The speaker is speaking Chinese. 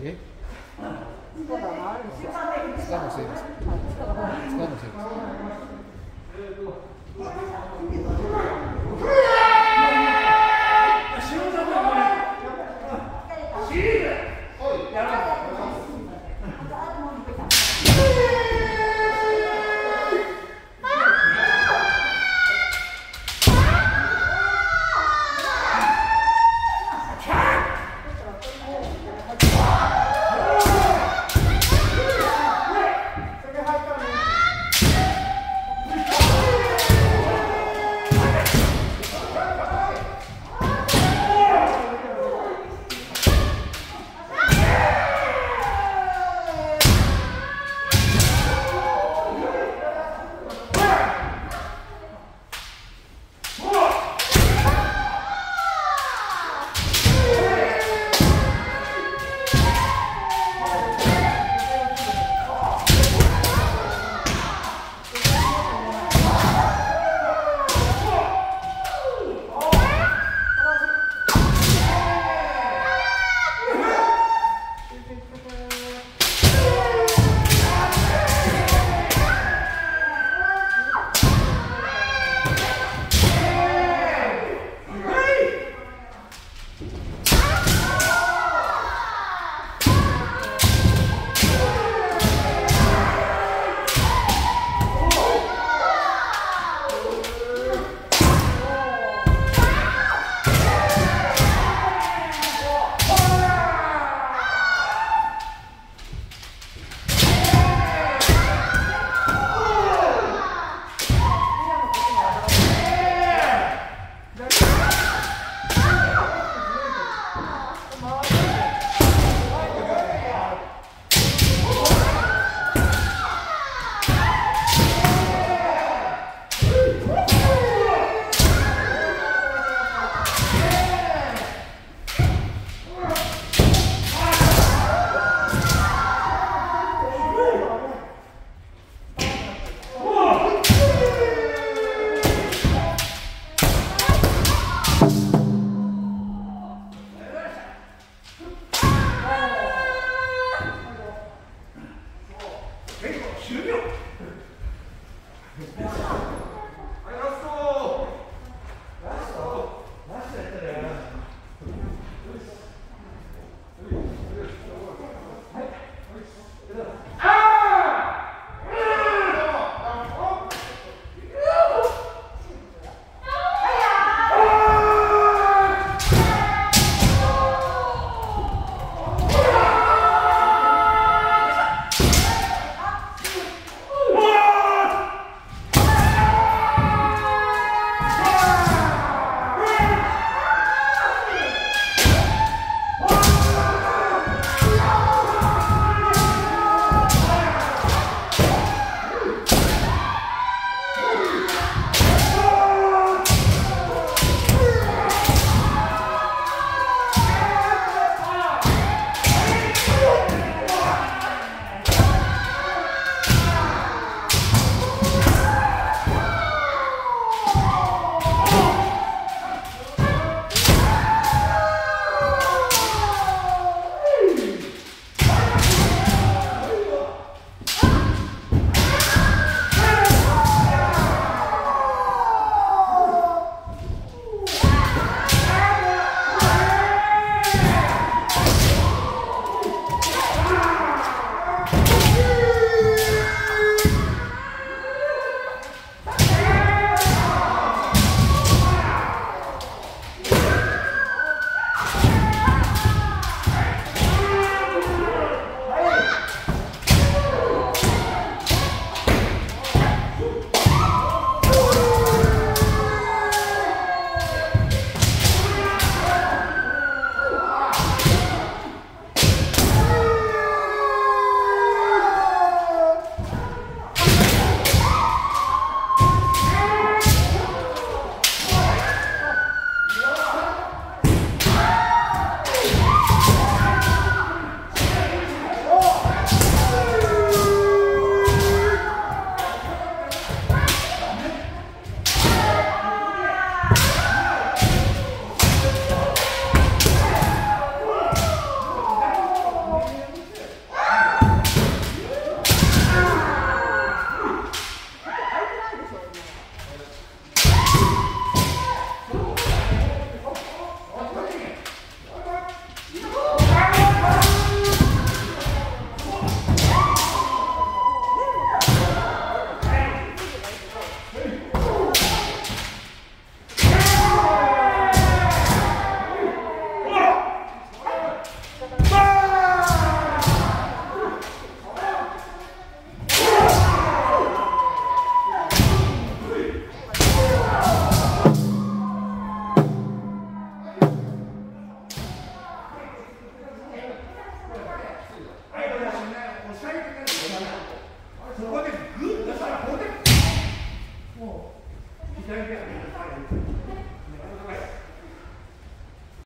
哎，放哪里去？放。